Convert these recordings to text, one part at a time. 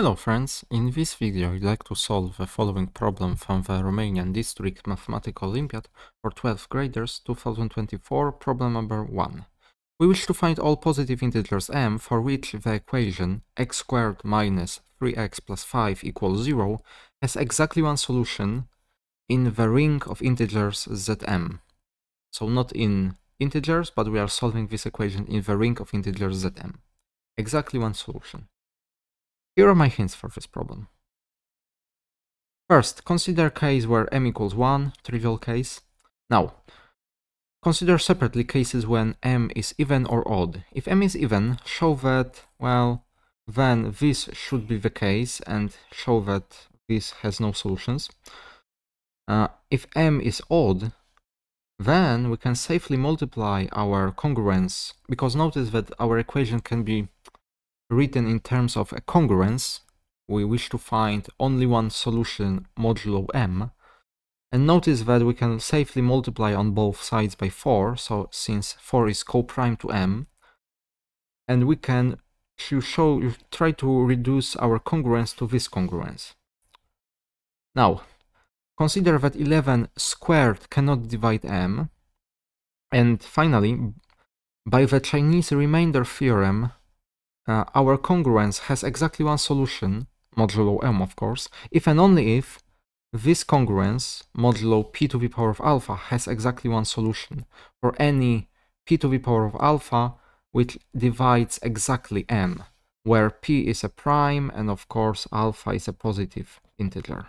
Hello friends, in this video I'd like to solve the following problem from the Romanian District Mathematical Olympiad for 12th graders 2024, problem number 1. We wish to find all positive integers m for which the equation x squared minus 3x plus 5 equals 0 has exactly one solution in the ring of integers zm. So not in integers, but we are solving this equation in the ring of integers zm. Exactly one solution. Here are my hints for this problem. First, consider case where m equals 1, trivial case. Now, consider separately cases when m is even or odd. If m is even, show that, well, then this should be the case and show that this has no solutions. Uh, if m is odd, then we can safely multiply our congruence, because notice that our equation can be written in terms of a congruence, we wish to find only one solution modulo m, and notice that we can safely multiply on both sides by 4, so since 4 is co-prime to m, and we can show, try to reduce our congruence to this congruence. Now, consider that 11 squared cannot divide m, and finally, by the Chinese remainder theorem, uh, our congruence has exactly one solution, modulo m of course, if and only if this congruence, modulo p to the power of alpha, has exactly one solution for any p to the power of alpha which divides exactly m, where p is a prime and of course alpha is a positive integer.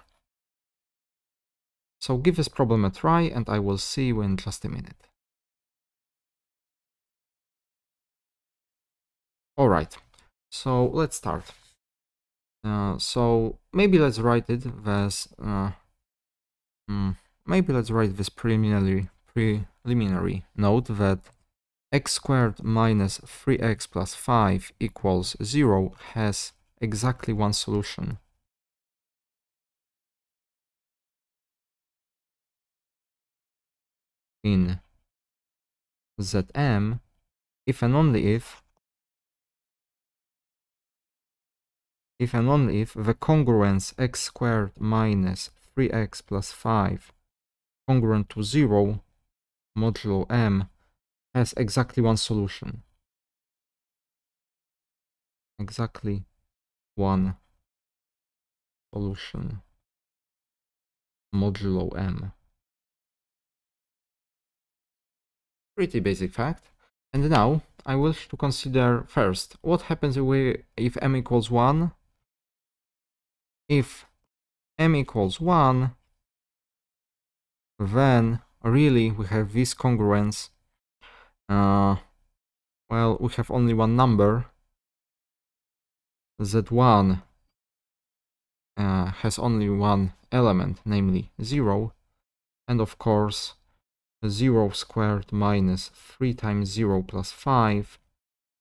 So give this problem a try and I will see you in just a minute. Alright, so let's start. Uh, so maybe let's write it as uh, hmm, maybe let's write this preliminary preliminary note that x squared minus 3x plus 5 equals 0 has exactly one solution. in Zm if and only if if and only if the congruence x squared minus 3x plus 5 congruent to 0 modulo m has exactly one solution. Exactly one solution modulo m. Pretty basic fact. And now I wish to consider first what happens if m equals 1 if m equals 1, then really we have this congruence. Uh, well, we have only one number. Z1 uh, has only one element, namely 0. And of course, 0 squared minus 3 times 0 plus 5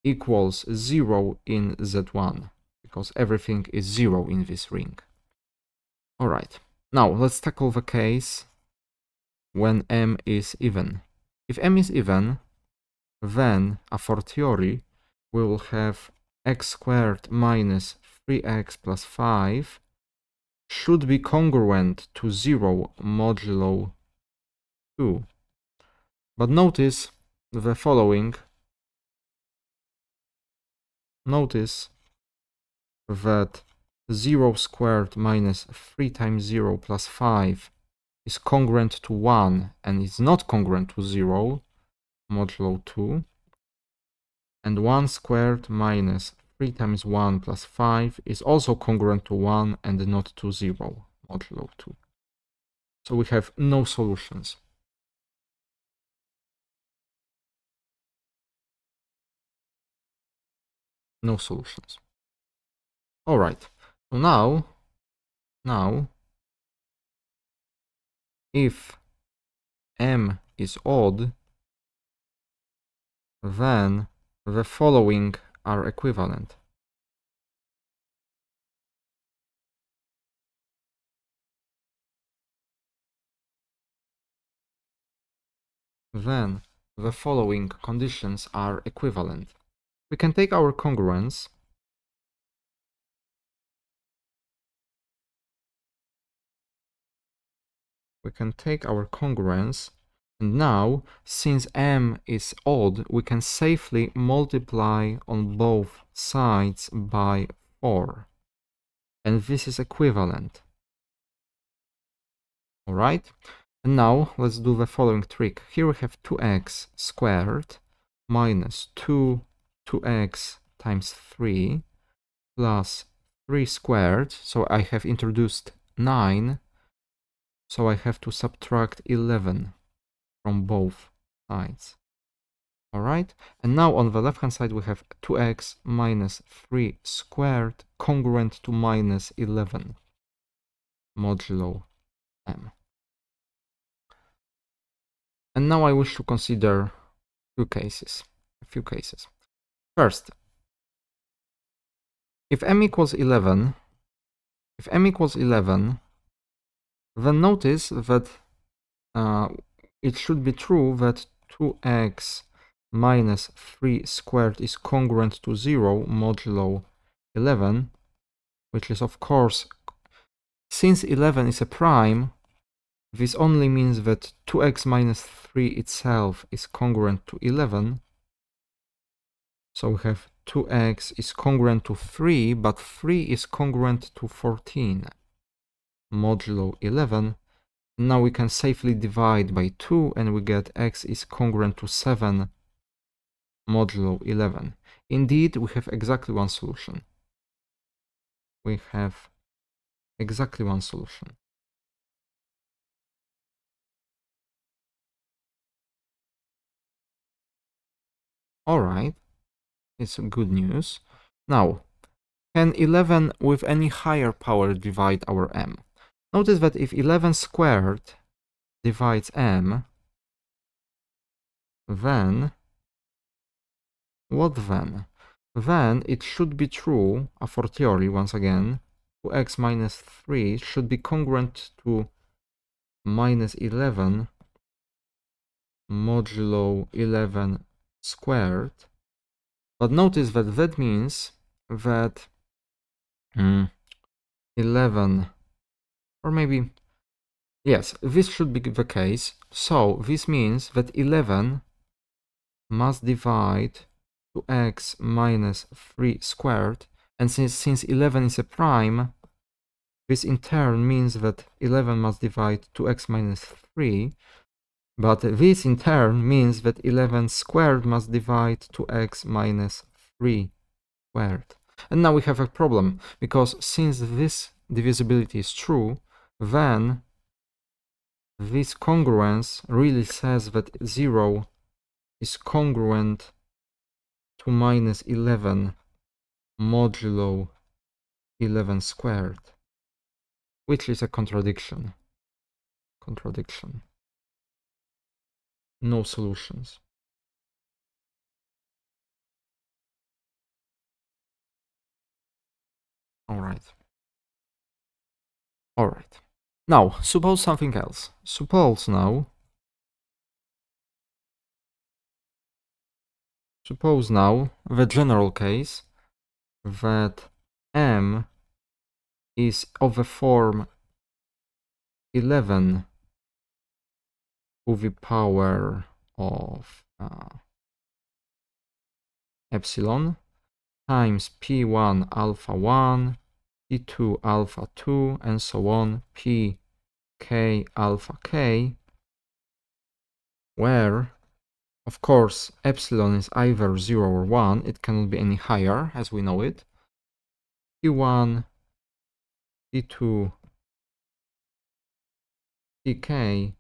equals 0 in Z1 because everything is zero in this ring. Alright, now let's tackle the case when m is even. If m is even, then a fortiori we will have x squared minus 3x plus 5 should be congruent to 0 modulo 2. But notice the following. Notice that 0 squared minus 3 times 0 plus 5 is congruent to 1 and is not congruent to 0 modulo 2 and 1 squared minus 3 times 1 plus 5 is also congruent to 1 and not to 0 modulo 2. So we have no solutions. No solutions. All right. So now, now, if m is odd, then the following are equivalent. Then the following conditions are equivalent. We can take our congruence we can take our congruence and now, since m is odd, we can safely multiply on both sides by 4. And this is equivalent. Alright? And now let's do the following trick. Here we have 2x squared minus 2 2x times 3 plus 3 squared. So I have introduced 9. So I have to subtract 11 from both sides. Alright, and now on the left hand side we have 2x minus 3 squared congruent to minus 11 modulo m. And now I wish to consider two cases, a few cases. First, if m equals 11, if m equals 11, then notice that uh, it should be true that 2x minus 3 squared is congruent to 0 modulo 11, which is of course, since 11 is a prime, this only means that 2x minus 3 itself is congruent to 11. So we have 2x is congruent to 3, but 3 is congruent to 14 modulo 11. Now we can safely divide by 2 and we get x is congruent to 7 modulo 11. Indeed, we have exactly one solution. We have exactly one solution. Alright, it's good news. Now, can 11 with any higher power divide our m? Notice that if 11 squared divides m, then, what then? Then it should be true, a fortiori once again, 2x minus 3 should be congruent to minus 11 modulo 11 squared. But notice that that means that mm, 11 or maybe, yes, this should be the case. So this means that 11 must divide 2x minus 3 squared. And since, since 11 is a prime, this in turn means that 11 must divide 2x minus 3. But this in turn means that 11 squared must divide 2x minus 3 squared. And now we have a problem, because since this divisibility is true, then this congruence really says that 0 is congruent to minus 11 modulo 11 squared, which is a contradiction. Contradiction. No solutions. All right. All right. Now, suppose something else. Suppose now... Suppose now the general case that m is of the form 11 to the power of uh, epsilon times p1 alpha 1 p2 alpha 2 and so on p k alpha k, where, of course, epsilon is either 0 or 1, it cannot be any higher, as we know it. P1, P2, Pk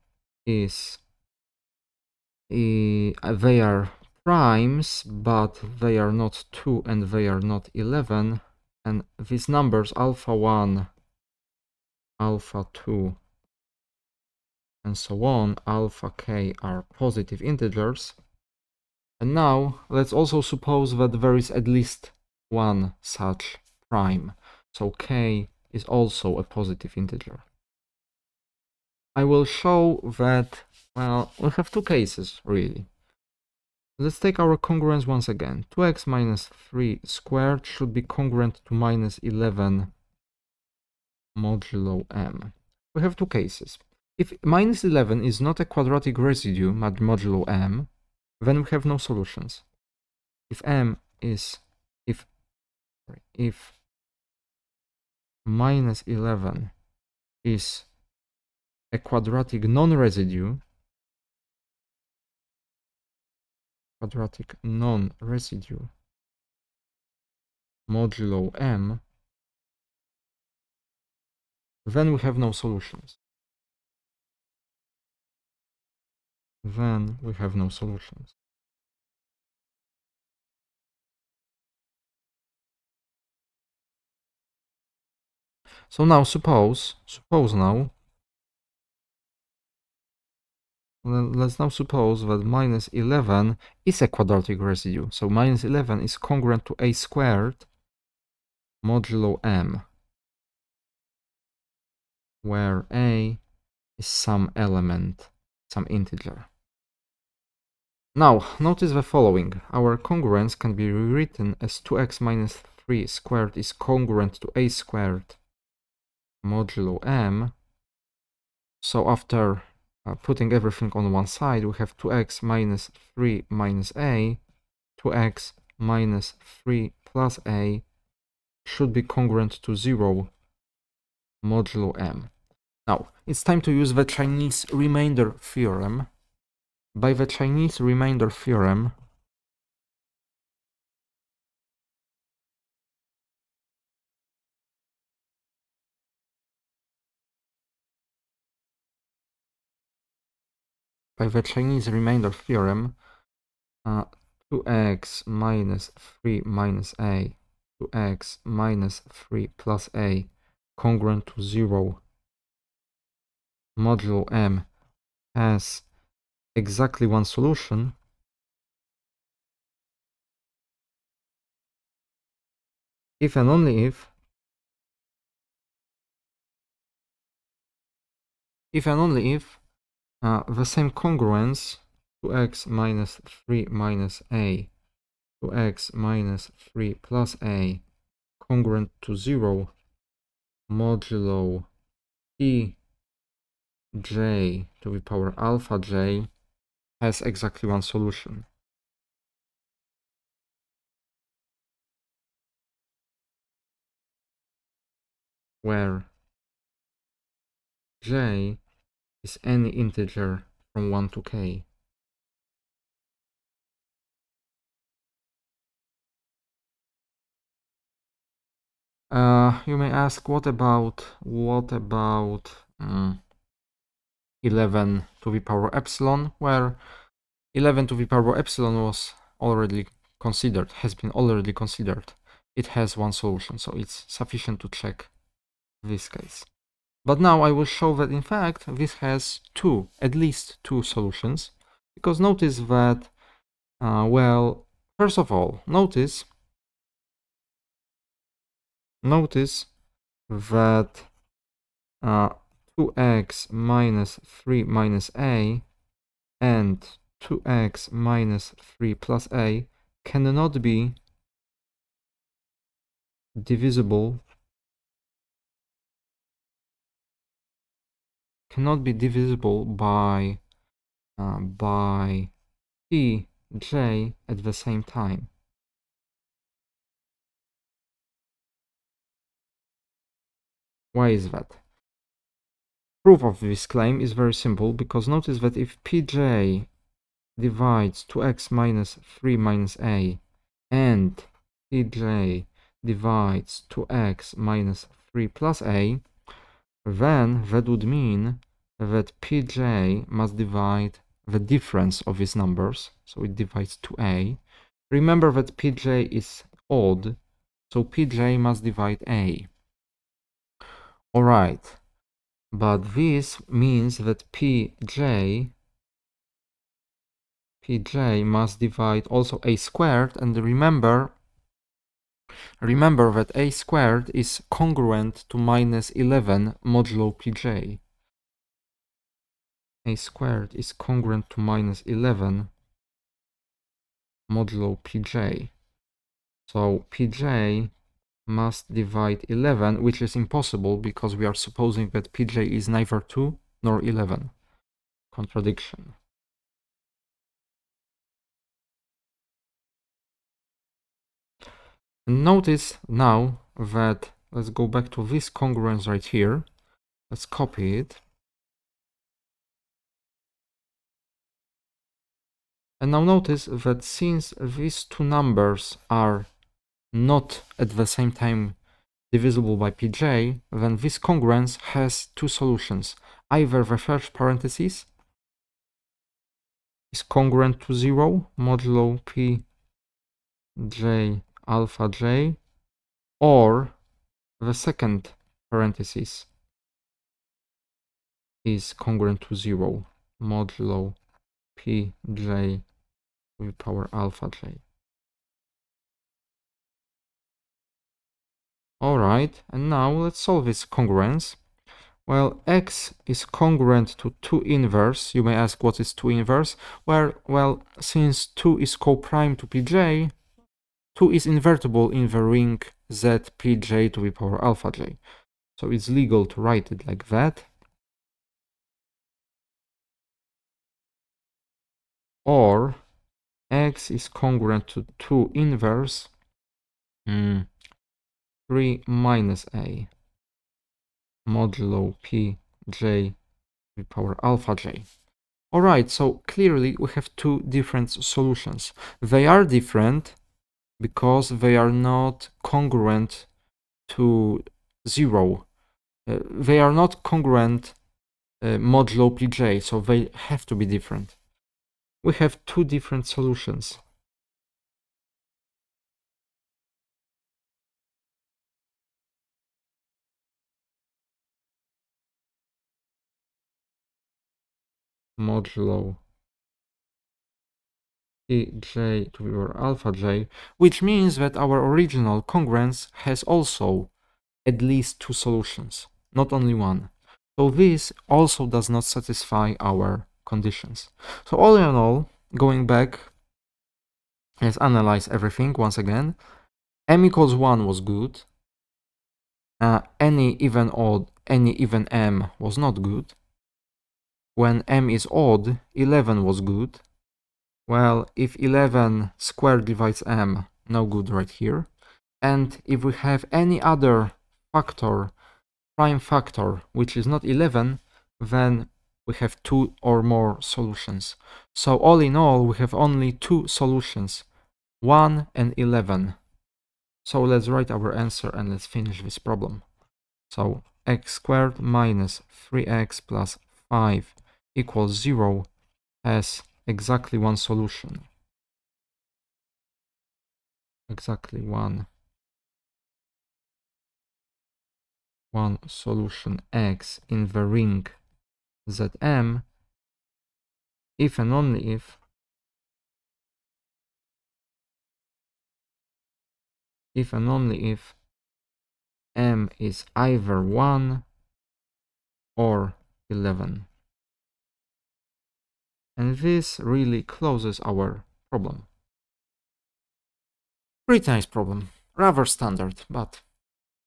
is uh, they are primes, but they are not 2 and they are not 11. And these numbers, alpha 1, alpha 2, and so on, alpha k are positive integers. And now let's also suppose that there is at least one such prime. So k is also a positive integer. I will show that, well, we have two cases, really. Let's take our congruence once again. 2x minus 3 squared should be congruent to minus 11 modulo m. We have two cases. If minus 11 is not a quadratic residue mod modulo m, then we have no solutions. If m is, if, if minus 11 is a quadratic non-residue, quadratic non-residue modulo m, then we have no solutions. Then we have no solutions. So now suppose, suppose now, let's now suppose that minus 11 is a quadratic residue. So minus 11 is congruent to a squared modulo m, where a is some element, some integer. Now, notice the following. Our congruence can be rewritten as 2x minus 3 squared is congruent to a squared modulo m. So after uh, putting everything on one side, we have 2x minus 3 minus a, 2x minus 3 plus a should be congruent to 0 modulo m. Now, it's time to use the Chinese remainder theorem. By the Chinese remainder theorem, by the Chinese remainder theorem, uh, 2x minus 3 minus a 2x minus 3 plus a congruent to 0 modulo m has exactly one solution, if and only if if and only if uh, the same congruence 2x minus 3 minus a 2x minus 3 plus a congruent to 0 modulo e j to the power alpha j has exactly one solution. Where j is any integer from 1 to k. Uh, you may ask, what about, what about um, 11 to the power epsilon, where 11 to the power epsilon was already considered, has been already considered. It has one solution, so it's sufficient to check this case. But now I will show that in fact this has two, at least two solutions, because notice that, uh, well, first of all, notice, notice that uh, 2x minus 3 minus a and 2x minus 3 plus a cannot be divisible cannot be divisible by uh, by p j at the same time. Why is that? Proof of this claim is very simple because notice that if pj divides 2x minus 3 minus a and pj divides 2x minus 3 plus a, then that would mean that pj must divide the difference of these numbers, so it divides 2a. Remember that pj is odd, so pj must divide a. Alright, but this means that pj pj must divide also a squared, and remember Remember that a squared is congruent to minus 11 modulo pj. a squared is congruent to minus 11 modulo pj. So pj must divide 11, which is impossible because we are supposing that pj is neither 2 nor 11. Contradiction. Notice now that, let's go back to this congruence right here. Let's copy it. And now notice that since these two numbers are not at the same time divisible by pj, then this congruence has two solutions. Either the first parenthesis is congruent to 0 modulo pj alpha j, or the second parenthesis is congruent to 0 modulo pj with power alpha j. Alright, and now let's solve this congruence. Well, x is congruent to 2 inverse. You may ask what is 2 inverse? Well, well, since 2 is co-prime to pj, 2 is invertible in the ring z pj to the power alpha j. So it's legal to write it like that. Or x is congruent to 2 inverse. Mm. 3 minus a modulo p j with power alpha j. Alright, so clearly we have two different solutions. They are different because they are not congruent to 0. Uh, they are not congruent uh, modulo pj, so they have to be different. We have two different solutions. Modulo pj to the power alpha j, which means that our original congruence has also at least two solutions, not only one. So this also does not satisfy our conditions. So all in all, going back, let's analyze everything once again. m equals 1 was good. Uh, any even odd, any even m was not good. When m is odd, 11 was good. Well, if 11 squared divides m, no good right here. And if we have any other factor, prime factor, which is not 11, then we have two or more solutions. So all in all, we have only two solutions, 1 and 11. So let's write our answer and let's finish this problem. So x squared minus 3x plus 5 equals 0 has exactly one solution. Exactly one. One solution x in the ring Zm if and only if if and only if m is either 1 or 11. And this really closes our problem. Pretty nice problem. Rather standard, but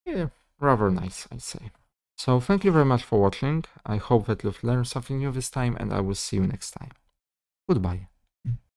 yeah, rather nice, I'd say. So thank you very much for watching. I hope that you've learned something new this time and I will see you next time. Goodbye.